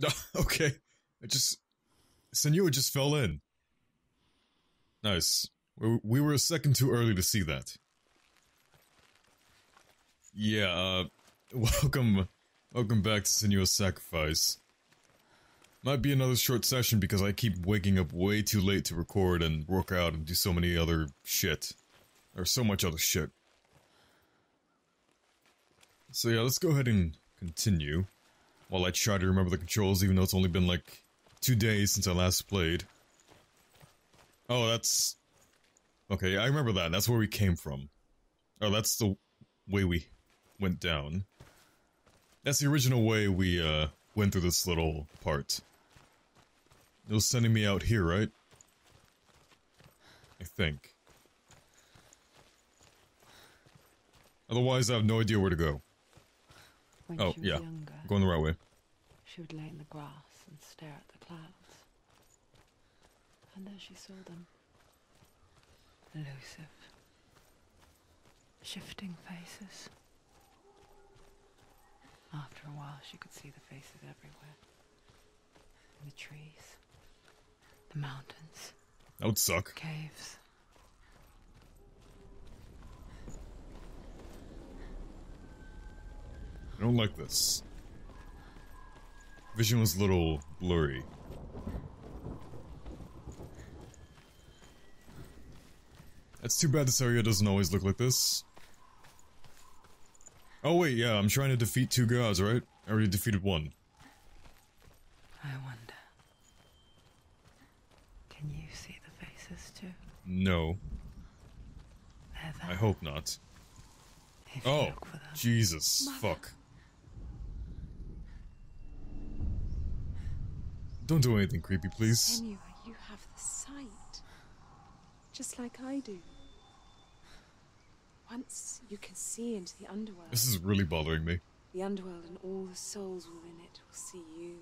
okay. It just... Senua just fell in. Nice. We, we were a second too early to see that. Yeah, uh... Welcome... Welcome back to Senua's Sacrifice. Might be another short session because I keep waking up way too late to record and work out and do so many other shit. Or so much other shit. So yeah, let's go ahead and continue. While I try to remember the controls even though it's only been like two days since I last played. Oh, that's... Okay, I remember that. That's where we came from. Oh, that's the way we went down. That's the original way we, uh, went through this little part. It was sending me out here, right? I think. Otherwise, I have no idea where to go. When Oh, she was yeah. younger, Going the right way. she would lay in the grass and stare at the clouds. And there she saw them. Elusive. Shifting faces. After a while, she could see the faces everywhere. In the trees, the mountains, That would suck. caves. I don't like this. Vision was a little blurry. That's too bad this area doesn't always look like this. Oh wait, yeah, I'm trying to defeat two gods, right? I already defeated one. I wonder. Can you see the faces too? No, I hope not. If Oh, look for them. Jesus, fuck. Don't do anything creepy, please. Senua, you have the sight. Just like I do. Once you can see into the underworld, This is really bothering me. the underworld and all the souls within it will see you.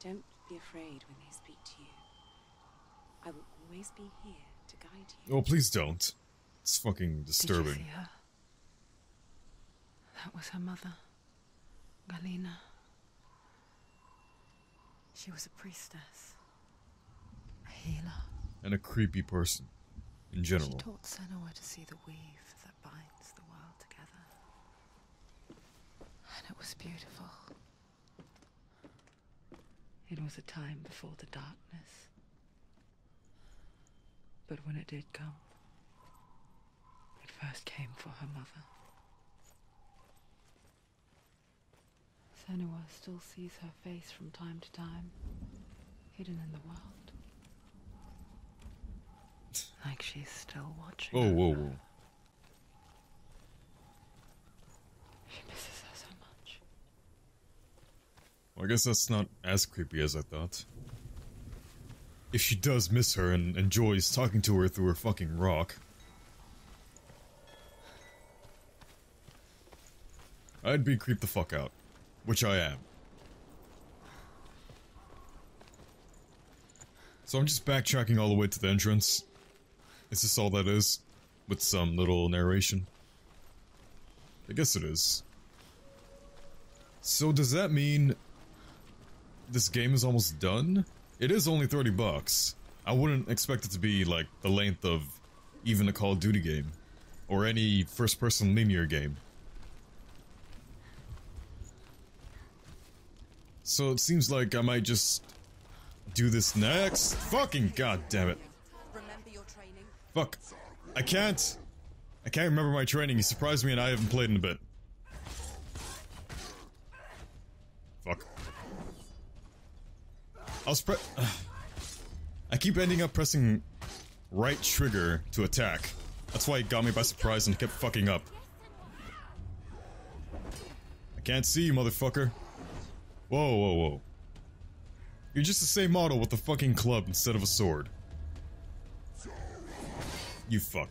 Don't be afraid when they speak to you. I will always be here to guide you. Oh, please don't. It's fucking disturbing. Did you see her? That was her mother, Galena. She was a priestess, a healer. And a creepy person. In general. She taught Senua to see the weave that binds the world together. And it was beautiful. It was a time before the darkness. But when it did come, it first came for her mother. Senua still sees her face from time to time, hidden in the world. Like she's still watching. Whoa, whoa, whoa. She misses her so much. Well, I guess that's not as creepy as I thought. If she does miss her and enjoys talking to her through her fucking rock. I'd be creeped the fuck out. Which I am. So I'm just backtracking all the way to the entrance. Is this all that is? With some little narration? I guess it is. So does that mean this game is almost done? It is only 30 bucks. I wouldn't expect it to be like the length of even a Call of Duty game or any first-person linear game. So it seems like I might just do this next. Fucking god damn it. Remember your training. Fuck. I can't. I can't remember my training. You surprised me and I haven't played in a bit. Fuck. I was pre- I keep ending up pressing right trigger to attack. That's why it got me by surprise and kept fucking up. I can't see you, motherfucker. Whoa, whoa, whoa. You're just the same model with a fucking club instead of a sword. You fuck.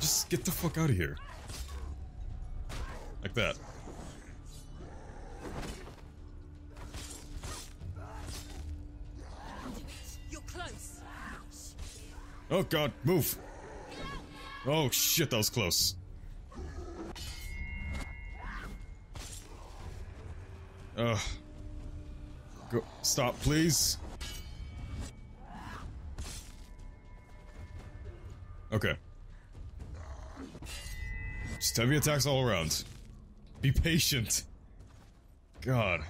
Just get the fuck out of here. Like that. You're close. Oh god, move! Oh shit, that was close. Ugh. Go. Stop, please. Okay. Just heavy attacks all around. Be patient. God.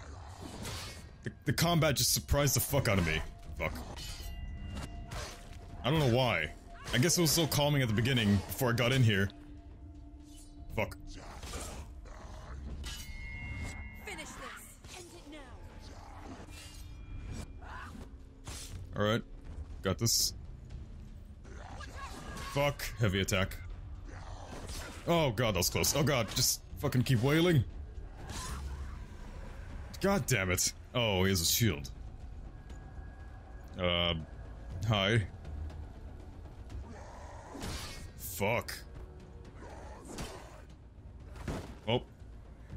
The, the combat just surprised the fuck out of me. Fuck. I don't know why. I guess it was so calming at the beginning before I got in here. Alright. Got this. Fuck. Heavy attack. Oh god, that was close. Oh god, just fucking keep wailing. God damn it. Oh, he has a shield. Uh, hi. Fuck. Oh.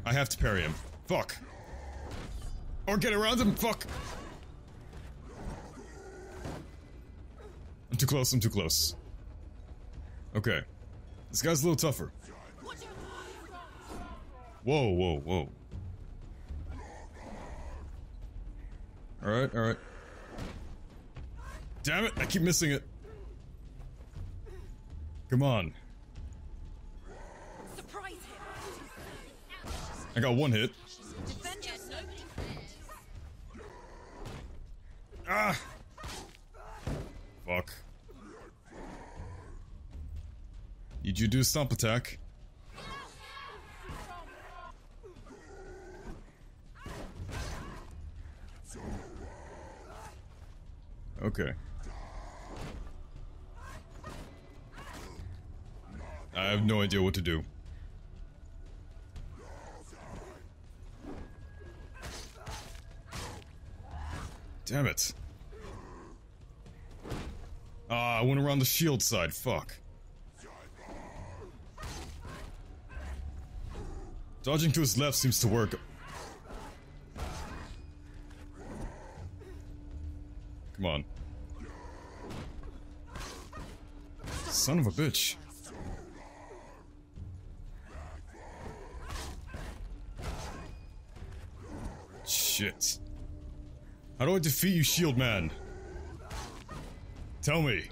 I have to parry him. Fuck. Or get around him, fuck! Too close, I'm too close. Okay. This guy's a little tougher. Whoa, whoa, whoa. Alright, alright. Damn it, I keep missing it. Come on. I got one hit. Ah! Fuck. Need you do a stomp attack. Okay. I have no idea what to do. Damn it. Ah, I went around the shield side, fuck. Dodging to his left seems to work. Come on. Son of a bitch. Shit. How do I defeat you, Shield Man? Tell me.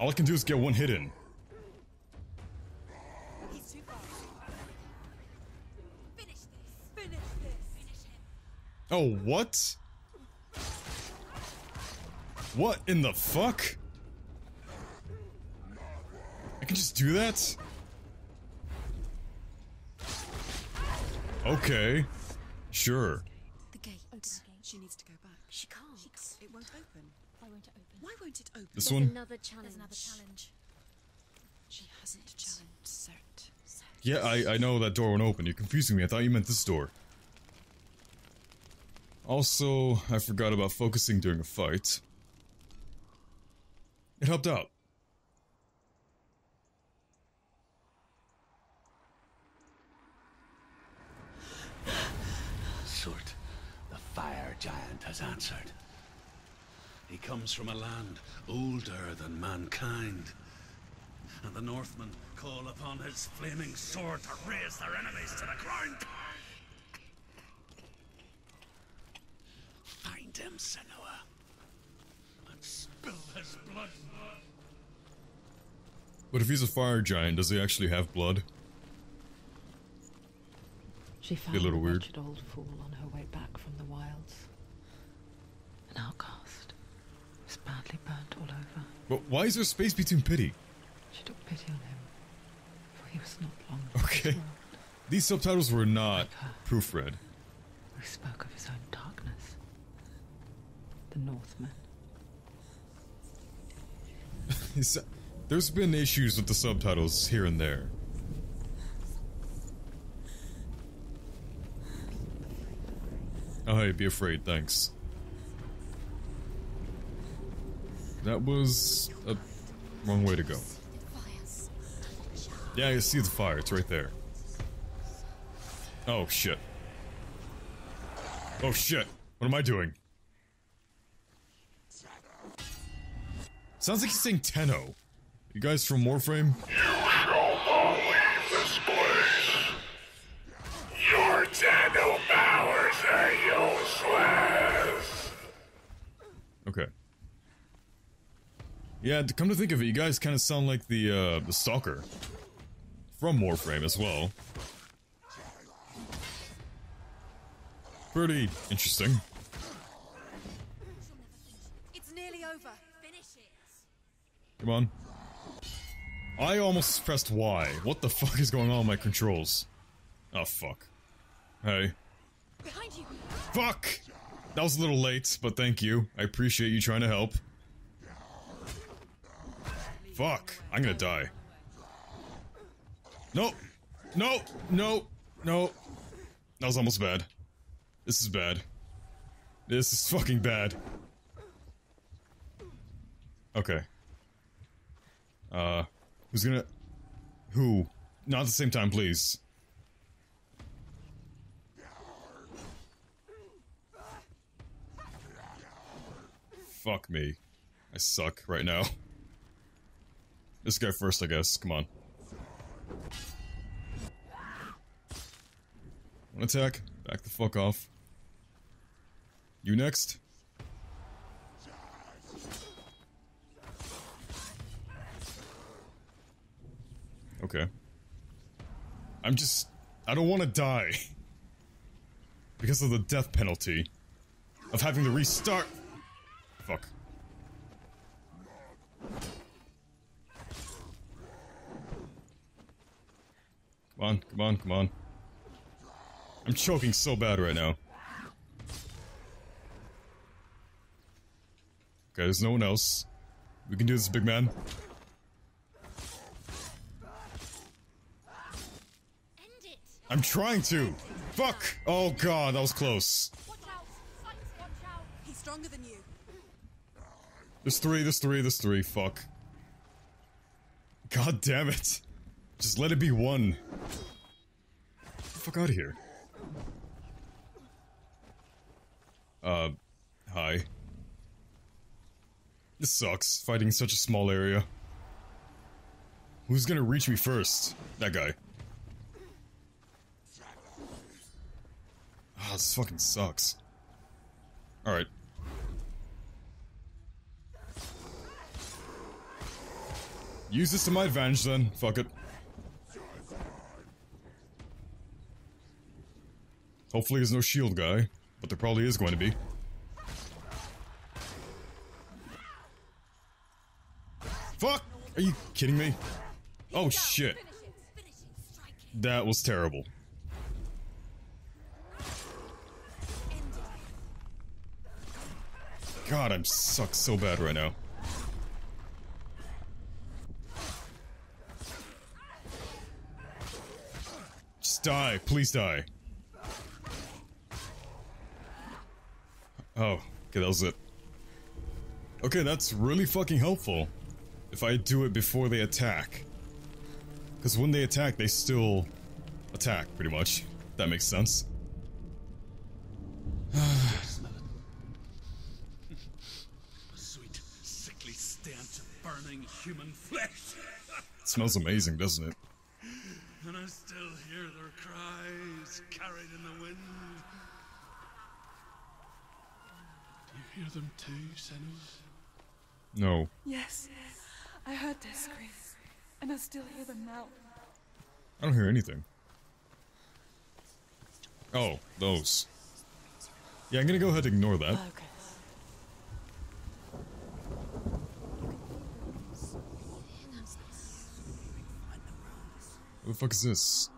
All I can do is get one hit in. He's too far. Finish this. Finish this. Oh, what? What in the fuck? I can just do that? Okay. Sure. The gate. She needs to go back. She can't. It won't open. Why won't it open? Why won't it open? This There's one? another challenge. There's another challenge. She hasn't challenged Surt. Yeah, I, I know that door won't open. You're confusing me. I thought you meant this door. Also, I forgot about focusing during a fight. It helped out. Surt, the fire giant has answered. He comes from a land older than mankind. And the Northmen call upon his flaming sword to raze their enemies to the ground. Find him, Senua, and spill his blood. But if he's a fire giant, does he actually have blood? She found a little weird. old fool on her way back from the wilds. An outcast. Badly burnt all over. But why is there space between pity? She took pity on him, for he was not long Okay. this world. These subtitles were not Like proofread. who spoke of his own darkness. The Northmen. There's been issues with the subtitles here and there. Oh, hey, be afraid, thanks. That was a wrong way to go. Yeah, you see the fire, it's right there. Oh, shit. Oh, shit. What am I doing? Sounds like he's saying Tenno. You guys from Warframe? Yeah, to come to think of it, you guys kind of sound like the, uh, the Stalker. From Warframe as well. Pretty interesting. It's nearly over. Finish it. Come on. I almost pressed Y. What the fuck is going on with my controls? Oh, fuck. Hey. Behind you. Fuck! That was a little late, but thank you. I appreciate you trying to help. Fuck. I'm gonna die. No! No! No! No! That was almost bad. This is bad. This is fucking bad. Okay. Uh, who's gonna... Who? Not at the same time, please. Fuck me. I suck right now. This guy first, I guess. Come on. One attack. Back the fuck off. You next. Okay. I'm just... I don't want to die. Because of the death penalty. Of having to restart... Fuck. Come on, come on, come on. I'm choking so bad right now. Okay, there's no one else. We can do this, big man. I'm trying to. Fuck! Oh god, that was close. Watch out. Sights, watch out. He's stronger than you. There's three, there's three, there's three. Fuck. God damn it. Just let it be one. Fuck out of here. Uh, hi. This sucks, fighting in such a small area. Who's gonna reach me first? That guy. Ah, this fucking sucks. Alright. Use this to my advantage then. Fuck it. Hopefully there's no shield guy, but there probably is going to be. Fuck! Are you kidding me? Oh shit. That was terrible. God, I'm suck so bad right now. Just die, please die. Oh, okay, that was it. Okay, that's really fucking helpful. If I do it before they attack. Because when they attack, they still attack, pretty much. That makes sense. A sweet, sickly stench of burning human flesh. It smells amazing, doesn't it? and I still hear their cries carried in the wind. Do you hear them too, Sinners? No. Yes, I heard their screams, and I still hear them now. I don't hear anything. Oh, those. Yeah, I'm gonna go ahead and ignore that. Focus. What the fuck is this?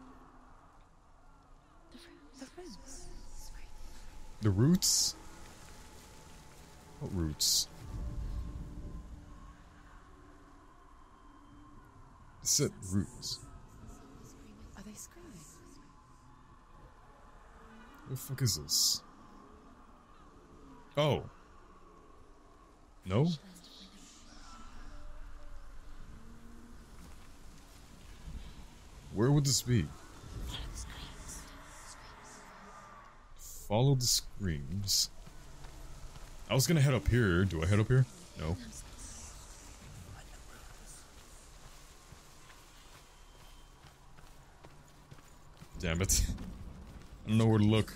The rooms. The roots? What roots? It said roots. Are they screaming? What the fuck is this? Oh. No? Where would this be? Follow the screams. I was gonna head up here. Do I head up here? No. Damn it. I don't know where to look.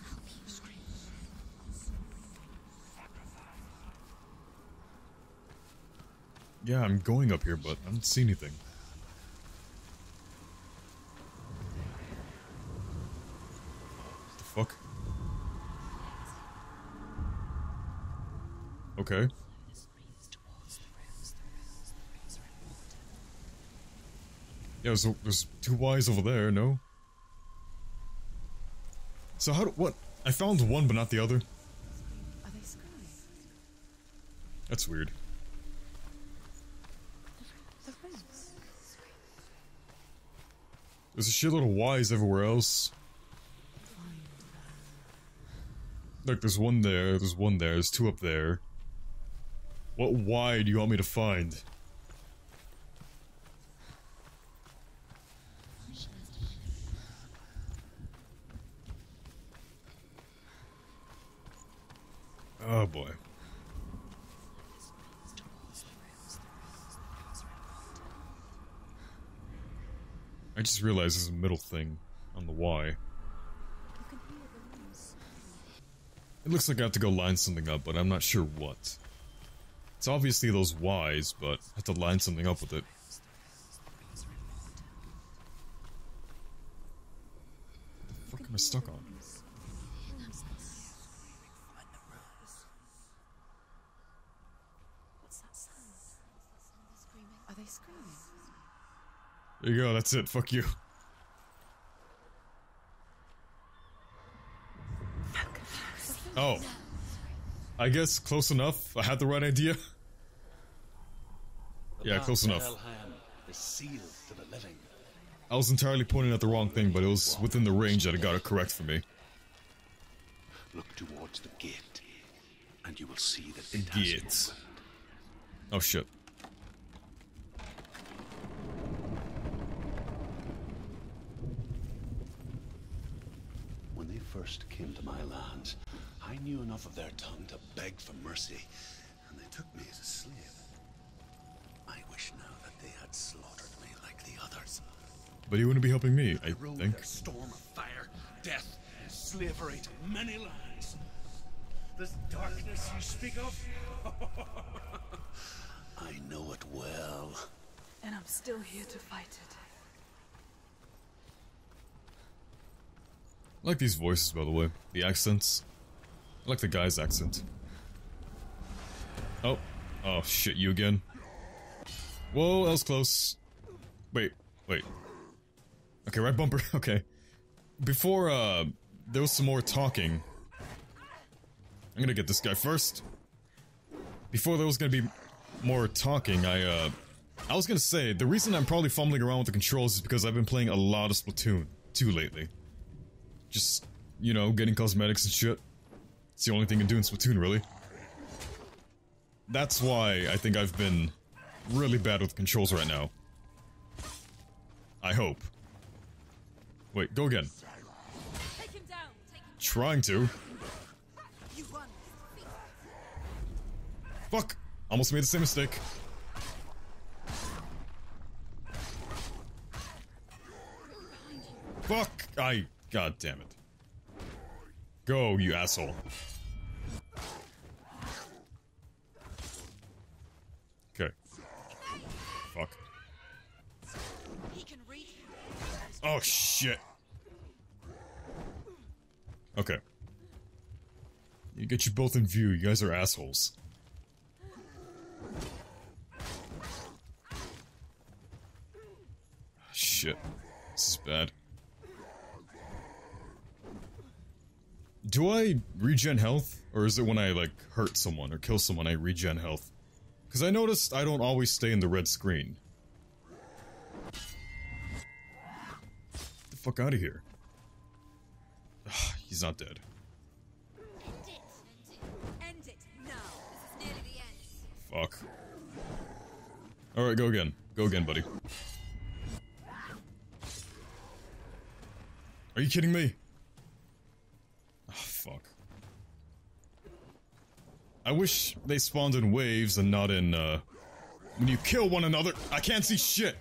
Yeah, I'm going up here, but I don't see anything. the fuck? Okay. Yeah, so there's two Ys over there, no? So how do, what? I found one but not the other. Are they? That's weird. There's a shitload of Ys everywhere else. Look, there's one there, there's one there, there's two up there. What Y do you want me to find? Oh boy. I just realized there's a middle thing on the Y. It looks like I have to go line something up, but I'm not sure what. It's obviously those Ys, but I have to line something up with it. What the fuck am I stuck on? What's that sound? Are they screaming? There you go, that's it, fuck you. Oh. I guess close enough. I had the right idea. The Yeah, close enough. Helheim is sealed to the living. I was entirely pointing at the wrong thing, but it was within the range that it got it correct for me. Look towards the gate, and you will see that it Gate. has opened. Oh shit. When they first came to my lands, I knew enough of their tongue to beg for mercy, and they took me as a slave. I wish now that they had slaughtered me like the others. But you wouldn't be helping me, I They rode think. their storm of fire, death, slavery to many lands. This darkness you speak of? I know it well. And I'm still here to fight it. I like these voices, by the way. The accents. I like the guy's accent. Oh. Oh, shit, you again. Whoa, that was close. Wait, wait. Okay, right bumper, okay. Before, uh, there was some more talking. I'm gonna get this guy first. Before there was gonna be more talking, I, uh, I was gonna say, the reason I'm probably fumbling around with the controls is because I've been playing a lot of Splatoon 2 lately. Just, you know, getting cosmetics and shit. It's the only thing I do in Splatoon, really. That's why I think I've been really bad with controls right now. I hope. Wait, go again. Take him down. Take him Trying to. You. Fuck! Almost made the same mistake. Fuck! I. God damn it. Go, you asshole. Okay. Fuck. Oh shit. Okay. You get you both in view. You guys are assholes. Shit. This is bad. Do I regen health? Or is it when I, like, hurt someone or kill someone I regen health? Because I noticed I don't always stay in the red screen. the fuck out of here. Ah, he's not dead. End it. End it end. Fuck. Alright, go again. Go again, buddy. Are you kidding me? Oh, fuck. I wish they spawned in waves and not in, uh... When you kill one another... I can't see shit!